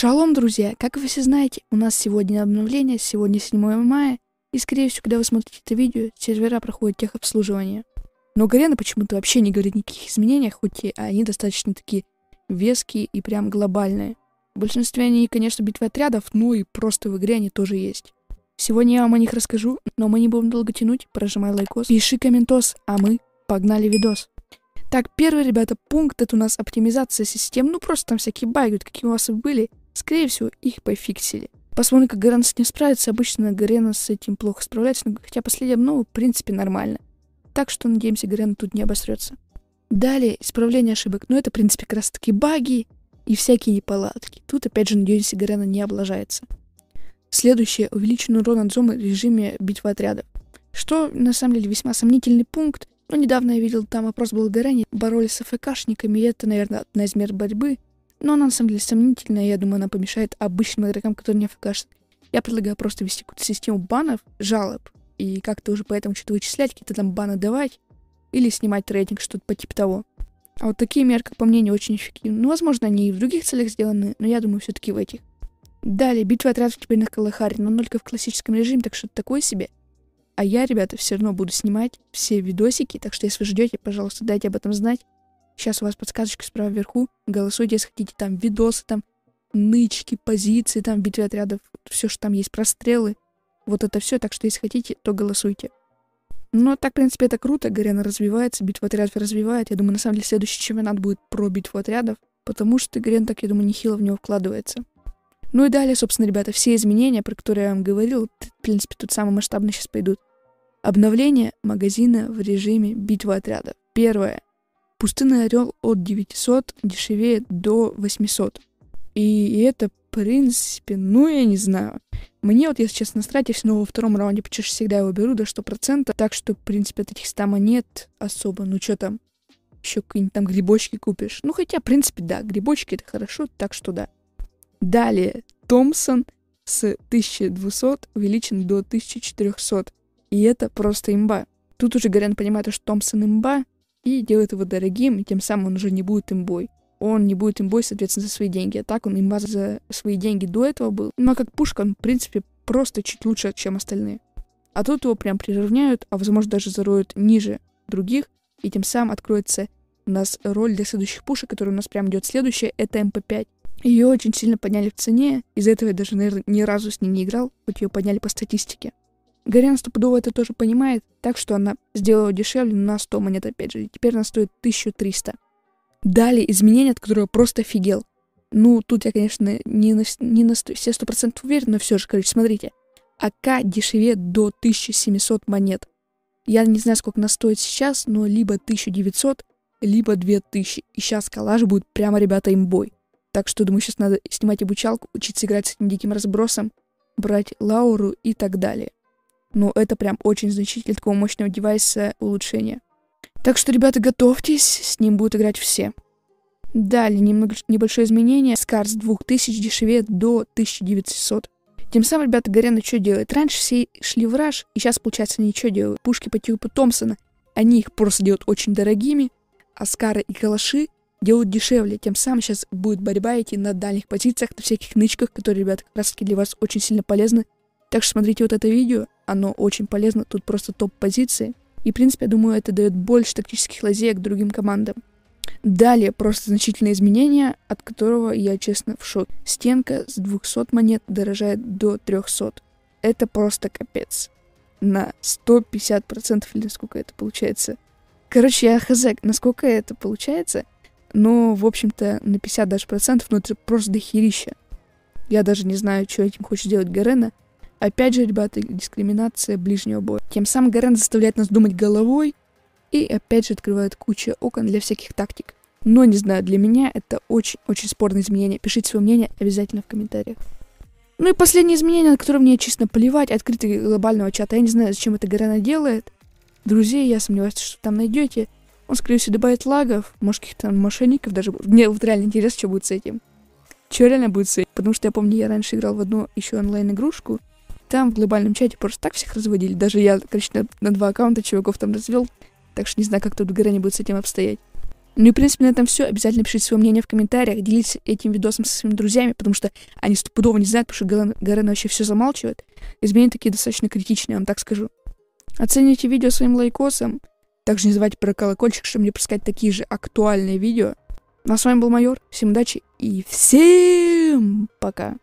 Шалом, друзья! Как вы все знаете, у нас сегодня обновление, сегодня 7 мая, и, скорее всего, когда вы смотрите это видео, сервера проходят техобслуживание. Но Гарена почему-то вообще не говорит никаких изменениях, хоть и они достаточно такие веские и прям глобальные. В большинстве они, конечно, битвы отрядов, ну и просто в игре они тоже есть. Сегодня я вам о них расскажу, но мы не будем долго тянуть, прожимай лайкос, пиши комментос, а мы погнали видос. Так, первый, ребята, пункт это у нас оптимизация систем. Ну, просто там всякие баги, какие у вас были. Скорее всего, их пофиксили. Посмотрим, как Гарен с этим справится. Обычно Гарена с этим плохо справляется, но хотя последняя обнова, в принципе, нормально. Так что, надеемся, Гарен тут не обосрется. Далее, исправление ошибок. Ну, это, в принципе, как раз таки баги и всякие неполадки. Тут, опять же, надеюсь, Гарена не облажается. Следующее. Увеличенный урон от зоны в режиме битвы отрядов. Что, на самом деле, весьма сомнительный пункт. Но недавно я видел, там опрос был Гарене, боролись с АФКшниками, и это, наверное, одна из мер борьбы. Но она, на самом деле, сомнительная, я думаю, она помешает обычным игрокам, которые не АФКшат. Я предлагаю просто ввести какую-то систему банов, жалоб, и как-то уже по этому что-то вычислять, какие-то там баны давать, или снимать рейтинг, что-то по типу того. А вот такие меры, как по мне, не очень эффективны. Ну, возможно, они и в других целях сделаны, но я думаю, все-таки в этих. Далее, битва отрядов теперь на Калахаре, но только в классическом режиме, так что это такое себе. А я, ребята, все равно буду снимать все видосики, так что если вы ждете, пожалуйста, дайте об этом знать. Сейчас у вас подсказочка справа вверху. Голосуйте, если хотите, там видосы, там нычки, позиции, там битвы отрядов, все, что там есть, прострелы. Вот это все, так что если хотите, то голосуйте. Но так, в принципе, это круто, Гарена развивается, битва отрядов развивает. Я думаю, на самом деле, следующий чемпионат будет про битву отрядов, потому что Гарен так, я думаю, нехило в него вкладывается. Ну и далее, собственно, ребята, все изменения, про которые я вам говорил, в принципе, тут самые масштабные сейчас пойдут. Обновление магазина в режиме битвы отрядов. Первое. Пустынный орел от 900 дешевеет до 800. И это, в принципе, ну, я не знаю. Мне вот, если честно, все равно во втором раунде почти всегда его беру до 100%. Так что, в принципе, от этих 100 монет особо. Ну, что там, еще какие-нибудь там грибочки купишь. Ну, хотя, в принципе, да, грибочки это хорошо, так что да. Далее, Томпсон с 1200 увеличен до 1400. И это просто имба. Тут уже Гарена понимает, что Томпсон имба, и делает его дорогим, и тем самым он уже не будет имбой. Он не будет имбой, соответственно, за свои деньги. А так он имба за свои деньги до этого был. Ну а как пушка, он, в принципе, просто чуть лучше, чем остальные. А тут его прям приравняют, а возможно даже зароют ниже других, и тем самым откроется у нас роль для следующих пушек, который у нас прям идет следующая, это МП5. Ее очень сильно подняли в цене, из-за этого я даже, наверное, ни разу с ней не играл, хоть ее подняли по статистике. Гарен стопудово это тоже понимает, так что она сделала дешевле на 100 монет опять же, и теперь она стоит 1300. Далее изменения, от которого просто офигел. Ну, тут я, конечно, не на, не на 100, все 100% уверен, но все же, короче, смотрите. АК дешевеет до 1700 монет. Я не знаю, сколько она стоит сейчас, но либо 1900, либо 2000. И сейчас коллаж будет прямо, ребята, имбой. Так что, думаю, сейчас надо снимать обучалку, учиться играть с этим диким разбросом, брать Лауру и так далее но это прям очень значительно такого мощного девайса улучшения. Так что, ребята, готовьтесь, с ним будут играть все. Далее, немного, небольшое изменение. Скар с 2000 дешевеет до 1900. Тем самым, ребята, Гарена что делает? Раньше все шли в раш, и сейчас, получается, они что делают? Пушки по типу Томпсона, они их просто делают очень дорогими, а Скары и Калаши делают дешевле. Тем самым сейчас будет борьба идти на дальних позициях, на всяких нычках, которые, ребята, как раз таки для вас очень сильно полезны. Так что смотрите вот это видео, оно очень полезно, тут просто топ-позиции. И, в принципе, я думаю, это дает больше тактических лазеек другим командам. Далее просто значительное изменение, от которого я, честно, в шок. Стенка с 200 монет дорожает до 300. Это просто капец. На 150% или сколько это получается. Короче, я хз, насколько это получается. Но, в общем-то, на 50 даже процентов, ну это просто дохерища. Я даже не знаю, что этим хочет сделать Гарена. Опять же, ребята, дискриминация ближнего боя. Тем самым Гарен заставляет нас думать головой и опять же открывает кучу окон для всяких тактик. Но не знаю, для меня это очень-очень спорное изменение. Пишите свое мнение обязательно в комментариях. Ну и последнее изменение, на которое мне честно плевать, открытый глобального чата. Я не знаю, зачем это Гарена делает. Друзей, я сомневаюсь, что там найдете. Он, скорее всего, добавит лагов, может, каких-то мошенников даже. Мне вот реально интересно, что будет с этим. Что реально будет с этим? Потому что я помню, я раньше играл в одну еще онлайн-игрушку, там в глобальном чате просто так всех разводили. Даже я, короче, на, на два аккаунта чуваков там развел. Так что не знаю, как тут в Гарене будет с этим обстоять. Ну и, в принципе, на этом все. Обязательно пишите свое мнение в комментариях, делитесь этим видосом со своими друзьями, потому что они стопудово не знают, потому что Гарен, вообще все замалчивает. Изменения такие достаточно критичные, я вам так скажу. Оцените видео своим лайкосом. Также не забывайте про колокольчик, чтобы мне пускать такие же актуальные видео. Ну а с вами был Майор. Всем удачи и всем пока.